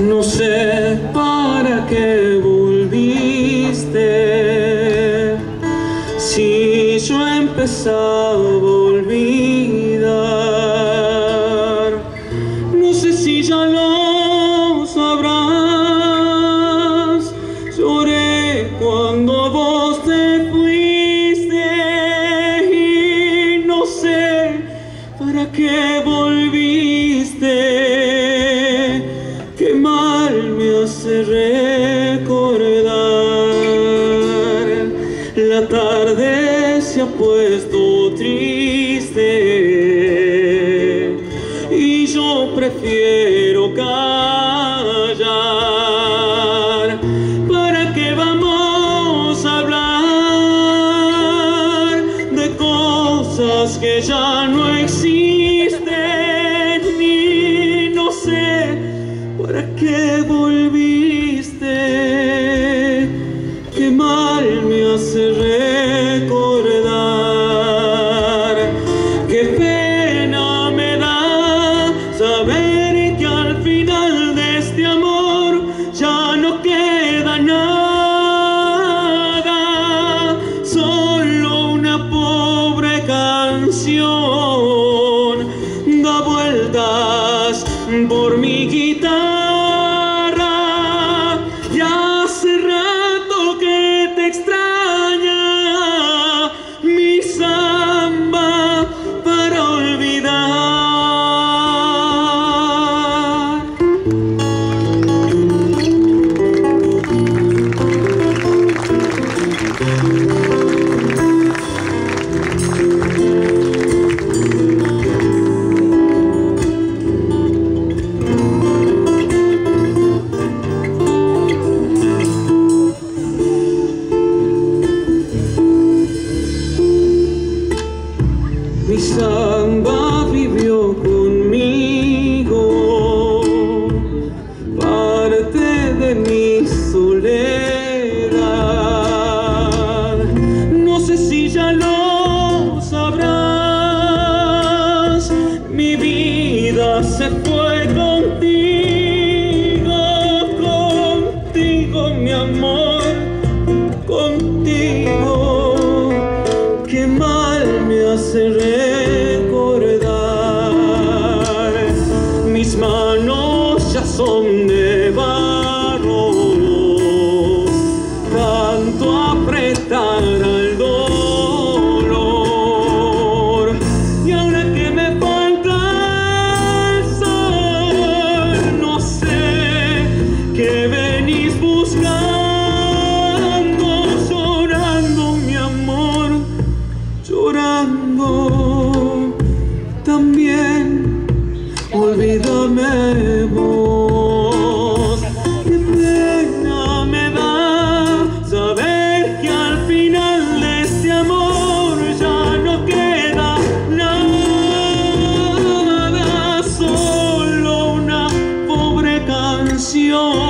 No sé a olvidar. No sé si ya lo sabrás. Lloré cuando vos te fuiste Y no sé para qué volviste. Qué mal me hace tarde se ha puesto triste Y yo prefiero callar ¿Para qué vamos a hablar De cosas que ya no existen Y no sé ¿Para qué volviste? Samba vivió conmigo, parte de mi soledad. No sé si ya lo sabrás, mi vida se fue contigo, contigo mi amor, amemos. Qué pena me da saber que al final de ese amor ya no queda nada, solo una pobre canción.